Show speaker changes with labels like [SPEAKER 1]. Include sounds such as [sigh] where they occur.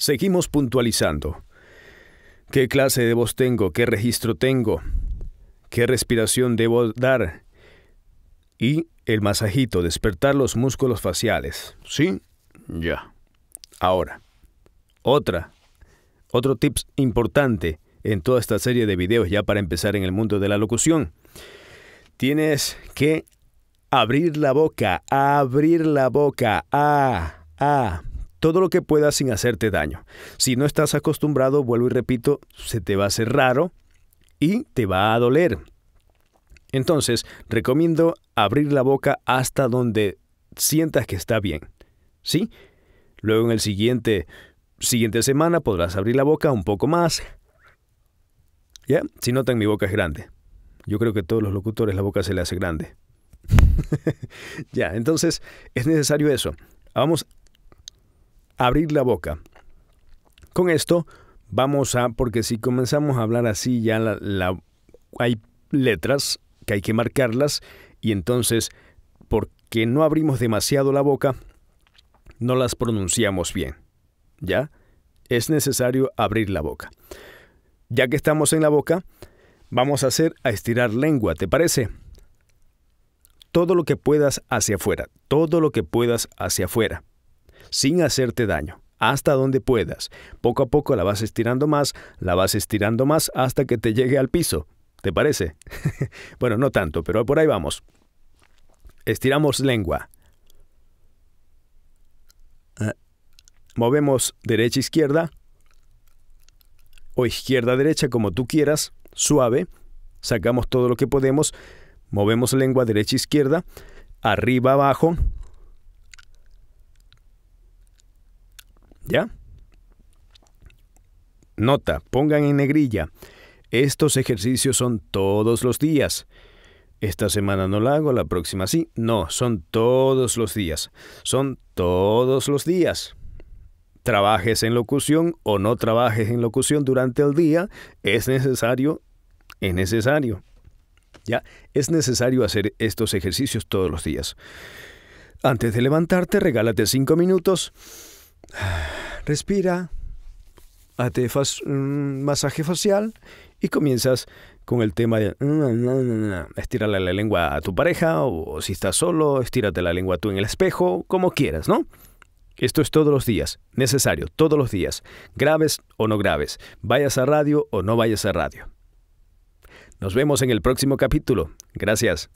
[SPEAKER 1] Seguimos puntualizando. ¿Qué clase de voz tengo? ¿Qué registro tengo? ¿Qué respiración debo dar? Y el masajito, despertar los músculos faciales. ¿Sí? Ya. Ahora, otra, otro tips importante en toda esta serie de videos ya para empezar en el mundo de la locución. Tienes que abrir la boca, abrir la boca, ah, ah, todo lo que puedas sin hacerte daño. Si no estás acostumbrado, vuelvo y repito, se te va a hacer raro y te va a doler. Entonces, recomiendo abrir la boca hasta donde sientas que está bien. ¿Sí? Luego en el siguiente siguiente semana podrás abrir la boca un poco más. ¿Ya? Si notan, mi boca es grande. Yo creo que a todos los locutores la boca se le hace grande. [laughs] ya, entonces es necesario eso. Vamos abrir la boca. Con esto vamos a, porque si comenzamos a hablar así, ya la, hay letras que hay que marcarlas y entonces, porque no abrimos demasiado la boca, no las pronunciamos bien. ¿Ya? Es necesario abrir la boca. Ya que estamos en la boca, vamos a hacer a estirar lengua, ¿te parece? Todo lo que puedas hacia afuera, todo lo que puedas hacia afuera, sin hacerte daño, hasta donde puedas. Poco a poco la vas estirando más, la vas estirando más hasta que te llegue al piso. ¿Te parece? [laughs] bueno, no tanto, pero por ahí vamos. Estiramos lengua. Movemos derecha-izquierda o izquierda-derecha como tú quieras, suave. Sacamos todo lo que podemos. Movemos lengua derecha-izquierda, arriba-abajo. ¿Ya? Nota, pongan en negrilla. Estos ejercicios son todos los días. Esta semana no la hago, la próxima sí. No, son todos los días. Son todos los días trabajes en locución o no trabajes en locución durante el día, es necesario, es necesario. Ya, es necesario hacer estos ejercicios todos los días. Antes de levantarte, regálate cinco minutos. Respira, hazte un masaje facial y comienzas con el tema de estirarle la lengua a tu pareja o si estás solo, estírate la lengua tú en el espejo, como quieras, ¿no? Esto es todos los días, necesario, todos los días, graves o no graves, vayas a radio o no vayas a radio. Nos vemos en el próximo capítulo. Gracias.